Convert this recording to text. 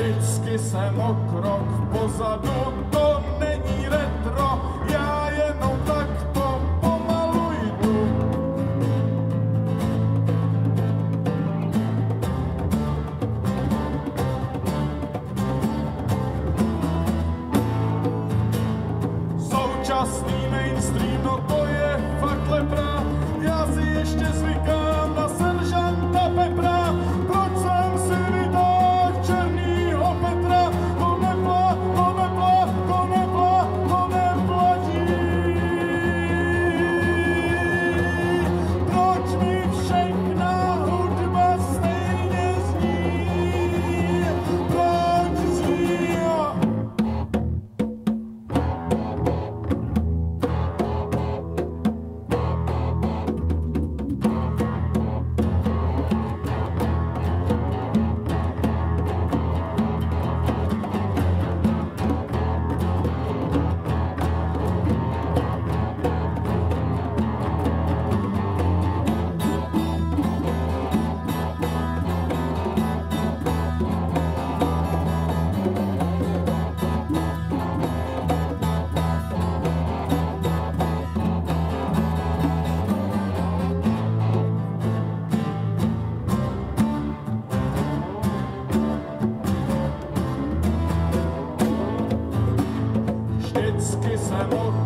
Vždycky jsem o krok pozadu, to Vždycky